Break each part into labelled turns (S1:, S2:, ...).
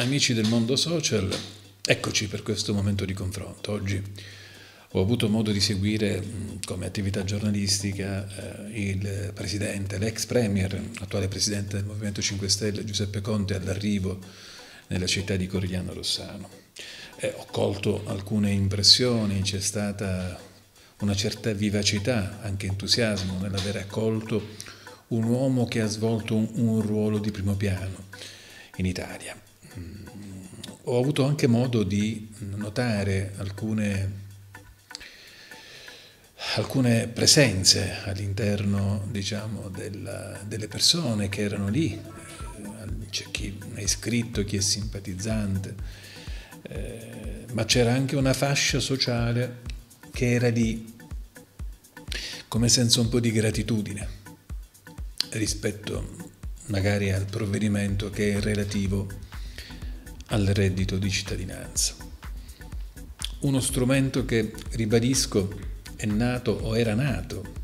S1: Amici del mondo social, eccoci per questo momento di confronto. Oggi ho avuto modo di seguire come attività giornalistica eh, il presidente, l'ex premier, attuale presidente del Movimento 5 Stelle, Giuseppe Conte, all'arrivo nella città di Corigliano Rossano. Eh, ho colto alcune impressioni, c'è stata una certa vivacità, anche entusiasmo nell'aver accolto un uomo che ha svolto un, un ruolo di primo piano in Italia ho avuto anche modo di notare alcune, alcune presenze all'interno diciamo, della, delle persone che erano lì, c'è chi è iscritto, chi è simpatizzante, eh, ma c'era anche una fascia sociale che era lì come senza un po' di gratitudine rispetto magari al provvedimento che è relativo al reddito di cittadinanza. Uno strumento che, ribadisco, è nato o era nato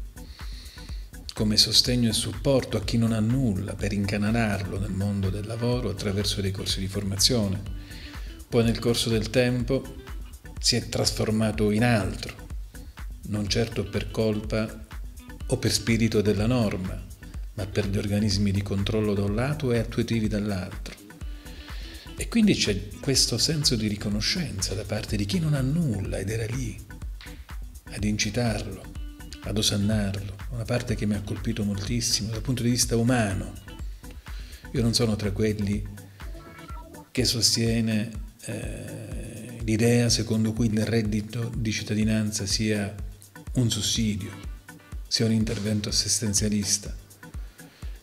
S1: come sostegno e supporto a chi non ha nulla per incanalarlo nel mondo del lavoro attraverso dei corsi di formazione. Poi nel corso del tempo si è trasformato in altro, non certo per colpa o per spirito della norma, ma per gli organismi di controllo da un lato e attuativi dall'altro. E quindi c'è questo senso di riconoscenza da parte di chi non ha nulla ed era lì ad incitarlo, ad osannarlo, una parte che mi ha colpito moltissimo dal punto di vista umano. Io non sono tra quelli che sostiene eh, l'idea secondo cui il reddito di cittadinanza sia un sussidio, sia un intervento assistenzialista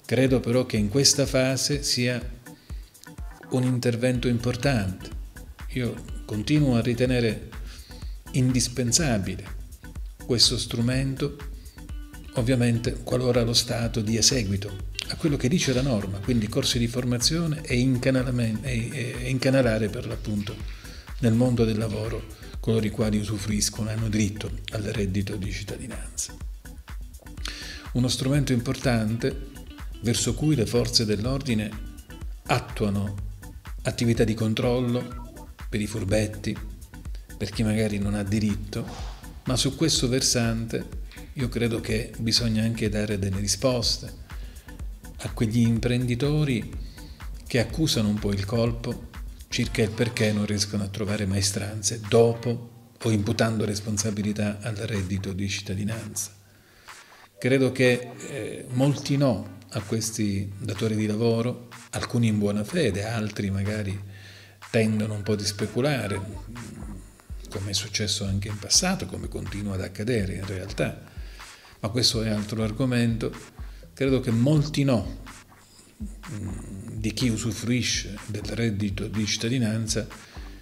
S1: Credo però che in questa fase sia un intervento importante. Io continuo a ritenere indispensabile questo strumento, ovviamente qualora lo Stato dia seguito a quello che dice la norma, quindi corsi di formazione e, e incanalare per l'appunto nel mondo del lavoro coloro i quali usufruiscono, hanno diritto al reddito di cittadinanza. Uno strumento importante verso cui le forze dell'ordine attuano attività di controllo per i furbetti, per chi magari non ha diritto, ma su questo versante io credo che bisogna anche dare delle risposte a quegli imprenditori che accusano un po' il colpo circa il perché non riescono a trovare maestranze dopo o imputando responsabilità al reddito di cittadinanza. Credo che eh, molti no a questi datori di lavoro, alcuni in buona fede, altri magari tendono un po' di speculare, come è successo anche in passato, come continua ad accadere in realtà. Ma questo è altro argomento. Credo che molti no mm, di chi usufruisce del reddito di cittadinanza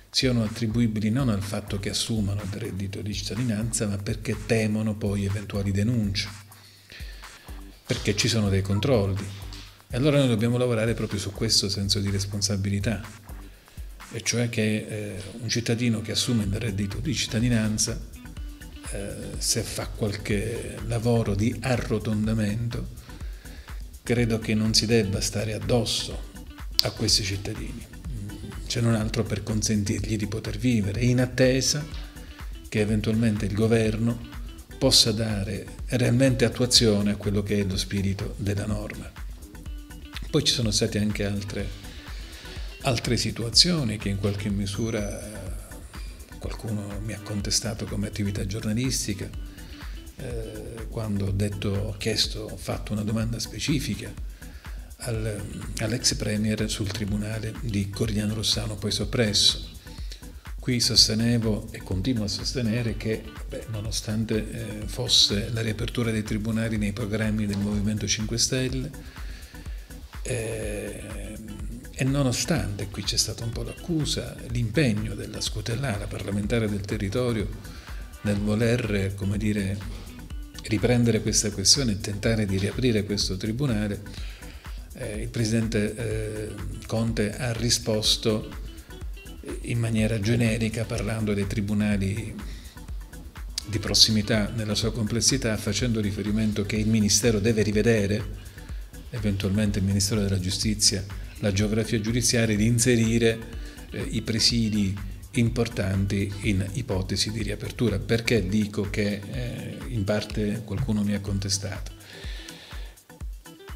S1: siano attribuibili non al fatto che assumano il reddito di cittadinanza, ma perché temono poi eventuali denunce perché ci sono dei controlli. E allora noi dobbiamo lavorare proprio su questo senso di responsabilità, e cioè che eh, un cittadino che assume il reddito di cittadinanza, eh, se fa qualche lavoro di arrotondamento, credo che non si debba stare addosso a questi cittadini, c'è non altro per consentirgli di poter vivere, in attesa che eventualmente il governo possa dare realmente attuazione a quello che è lo spirito della norma. Poi ci sono state anche altre, altre situazioni che in qualche misura eh, qualcuno mi ha contestato come attività giornalistica, eh, quando ho, detto, ho chiesto, ho fatto una domanda specifica al, all'ex premier sul tribunale di Corigliano Rossano, poi soppresso Qui sostenevo e continuo a sostenere che, beh, nonostante eh, fosse la riapertura dei tribunali nei programmi del Movimento 5 Stelle, eh, e nonostante qui c'è stata un po' l'accusa, l'impegno della scutellata parlamentare del territorio nel voler, come dire, riprendere questa questione e tentare di riaprire questo tribunale, eh, il presidente eh, Conte ha risposto in maniera generica parlando dei tribunali di prossimità nella sua complessità, facendo riferimento che il Ministero deve rivedere, eventualmente il Ministero della Giustizia, la geografia giudiziaria, di inserire eh, i presidi importanti in ipotesi di riapertura. Perché dico che eh, in parte qualcuno mi ha contestato?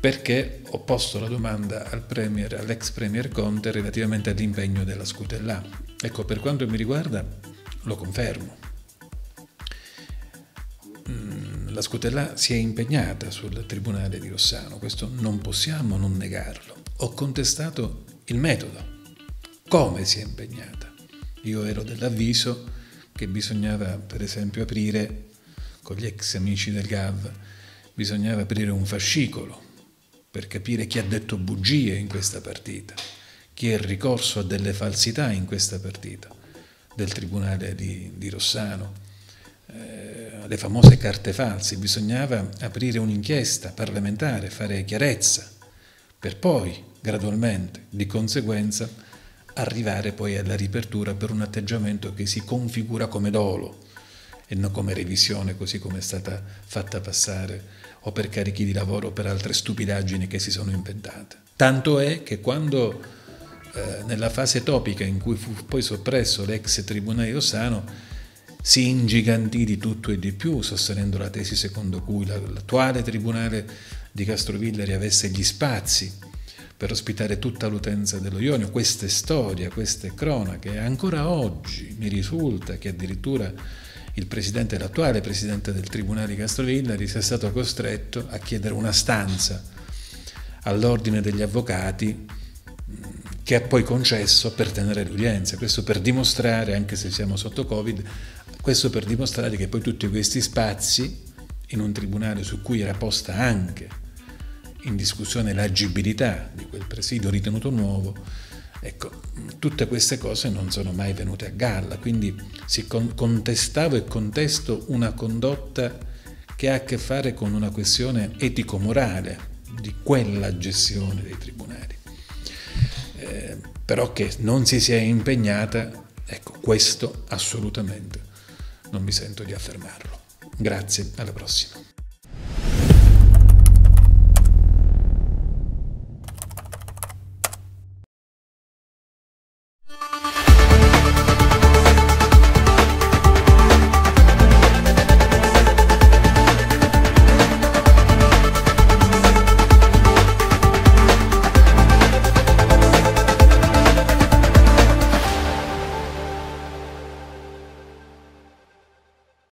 S1: Perché ho posto la domanda al premier, all'ex premier Conte relativamente all'impegno della Scutellà. Ecco, per quanto mi riguarda, lo confermo. Mm, la Scutellà si è impegnata sul Tribunale di Rossano, questo non possiamo non negarlo. Ho contestato il metodo, come si è impegnata. Io ero dell'avviso che bisognava, per esempio, aprire, con gli ex amici del GAV, bisognava aprire un fascicolo per capire chi ha detto bugie in questa partita, chi è ricorso a delle falsità in questa partita del Tribunale di, di Rossano, eh, le famose carte false, bisognava aprire un'inchiesta parlamentare, fare chiarezza, per poi, gradualmente, di conseguenza, arrivare poi alla ripertura per un atteggiamento che si configura come dolo e non come revisione così come è stata fatta passare o per carichi di lavoro o per altre stupidaggini che si sono inventate. Tanto è che quando eh, nella fase topica in cui fu poi soppresso l'ex tribunale di si ingigantì di tutto e di più sostenendo la tesi secondo cui l'attuale tribunale di Castrovillari avesse gli spazi per ospitare tutta l'utenza dello Ionio, queste storie, queste cronache. Ancora oggi mi risulta che addirittura il presidente, l'attuale presidente del Tribunale Castrovillari sia stato costretto a chiedere una stanza all'ordine degli avvocati che ha poi concesso per tenere l'udienza. Questo per dimostrare, anche se siamo sotto Covid, questo per dimostrare che poi tutti questi spazi in un tribunale su cui era posta anche in discussione l'agibilità di quel presidio ritenuto nuovo, ecco, tutte queste cose non sono mai venute a galla, quindi si contestava e contesto una condotta che ha a che fare con una questione etico-morale di quella gestione dei tribunali. Eh, però che non si sia impegnata, ecco, questo assolutamente non mi sento di affermarlo. Grazie, alla prossima.